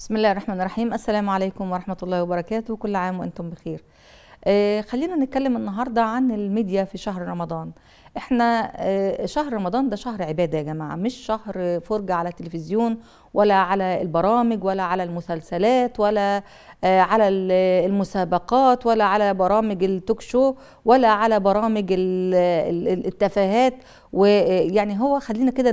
بسم الله الرحمن الرحيم. السلام عليكم ورحمة الله وبركاته. كل عام وأنتم بخير. آه خلينا نتكلم النهاردة عن الميديا في شهر رمضان. إحنا آه شهر رمضان ده شهر عبادة يا جماعة. مش شهر فرجة على التلفزيون ولا على البرامج ولا على المسلسلات ولا آه على المسابقات ولا على برامج التوك شو ولا على برامج التفاهات ويعني هو خلينا كده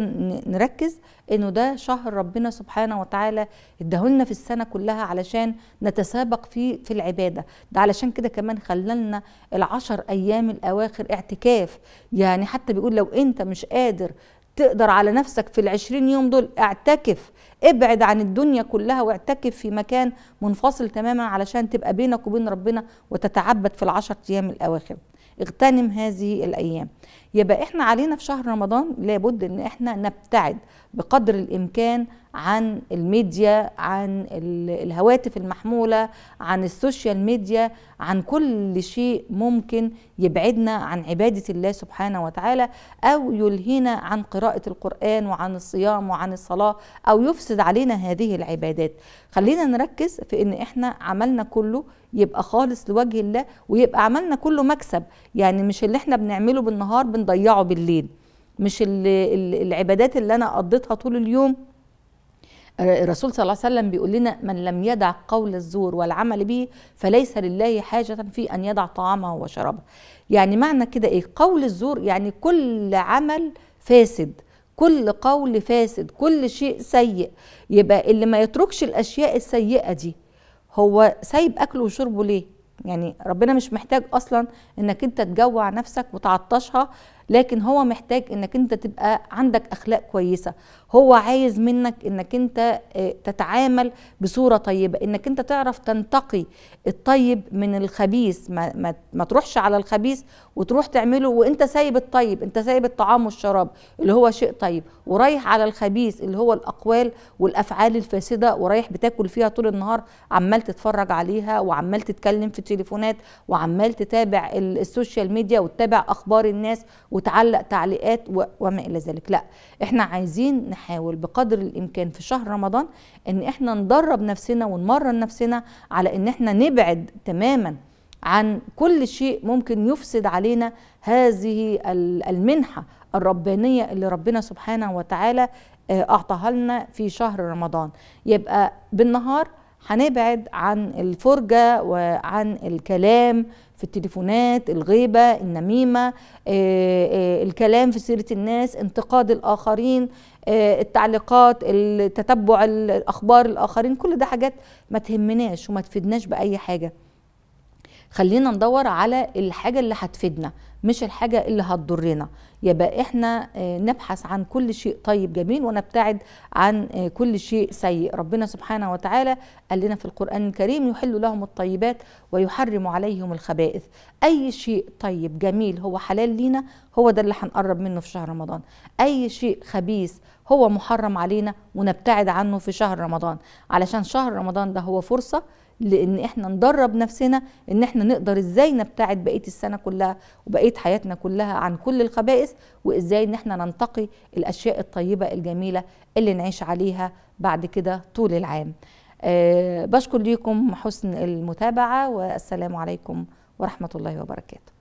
نركز إنه ده شهر ربنا سبحانه وتعالى اداهولنا في السنة كلها علشان نتسابق فيه في العبادة. ده علشان كده كمان خللنا العشر أيام الأواخر اعتكاف. يعني حتى بيقول لو أنت مش قادر تقدر على نفسك في العشرين يوم دول اعتكف. ابعد عن الدنيا كلها واعتكف في مكان منفصل تماما علشان تبقى بينك وبين ربنا وتتعبد في العشر أيام الأواخر. اغتنم هذه الأيام. يبقى إحنا علينا في شهر رمضان لابد إن إحنا نبتعد بقدر الإمكان عن الميديا عن الهواتف المحمولة عن ال social media عن كل شيء ممكن يبعدنا عن عبادة الله سبحانه وتعالى أو يلهينا عن قراءة القرآن وعن الصيام وعن الصلاة أو يفسد علينا هذه العبادات. خلينا نركز في إن إحنا عملنا كله يبقى خالص لوجه الله ويبقى عملنا كله مكسب. يعني مش اللي إحنا بنعمله بالنهار بنضيعه بالليل. مش العبادات اللي أنا قضيتها طول اليوم الرسول صلى الله عليه وسلم بيقول لنا من لم يدع قول الزور والعمل به فليس لله حاجة في أن يدع طعامه وشرابه. يعني معنى كده إيه؟ قول الزور يعني كل عمل فاسد كل قول فاسد كل شيء سيء. يبقى اللي ما يتركش الأشياء السيئة دي هو سايب أكله وشربه ليه؟ يعني ربنا مش محتاج أصلا إنك أنت تجوع نفسك وتعطشها لكن هو محتاج إنك أنت تبقى عندك أخلاق كويسة. هو عايز منك إنك أنت تتعامل بصورة طيبة. إنك أنت تعرف تنتقي الطيب من الخبيث. ما, ما, ما تروحش على الخبيث وتروح تعمله وأنت سايب الطيب. أنت سايب الطعام والشراب اللي هو شيء طيب. ورايح على الخبيث اللي هو الأقوال والأفعال الفاسدة ورايح بتاكل فيها طول النهار عمال تتفرج عليها وعمال تتكلم في التليفونات وعمال تتابع السوشيال ميديا وتتابع أخبار الناس وتعلق تعليقات وما إلى ذلك. لا إحنا عايزين نحاول بقدر الإمكان في شهر رمضان إن إحنا ندرب نفسنا ونمرن نفسنا على إن إحنا نبعد تماما عن كل شيء ممكن يفسد علينا هذه المنحة الربانية اللي ربنا سبحانه وتعالى أعطاها لنا في شهر رمضان. يبقى بالنهار هنبعد عن الفرجة وعن الكلام في التليفونات الغيبة النميمة الكلام في سيرة الناس انتقاد الآخرين التعليقات تتبع الأخبار الآخرين. كل ده حاجات ما تهمناش وما تفيدناش بأي حاجة. خلينا ندور على الحاجة اللي هتفيدنا. مش الحاجة اللي هتضرنا. يبقى إحنا نبحث عن كل شيء طيب جميل ونبتعد عن كل شيء سيء. ربنا سبحانه وتعالى قال لنا في القرآن الكريم يحل لهم الطيبات ويحرم عليهم الخبائث. أي شيء طيب جميل هو حلال لينا هو ده اللي هنقرب منه في شهر رمضان. أي شيء خبيث هو محرم علينا ونبتعد عنه في شهر رمضان. علشان شهر رمضان ده هو فرصة لإن إحنا ندرب نفسنا إن إحنا نقدر إزاي نبتعد بقية السنة كلها وبقية حياتنا كلها عن كل الخبائث وإزاي إن إحنا ننتقي الأشياء الطيبة الجميلة اللي نعيش عليها بعد كده طول العام. أه بشكر ليكم حسن المتابعة والسلام عليكم ورحمة الله وبركاته.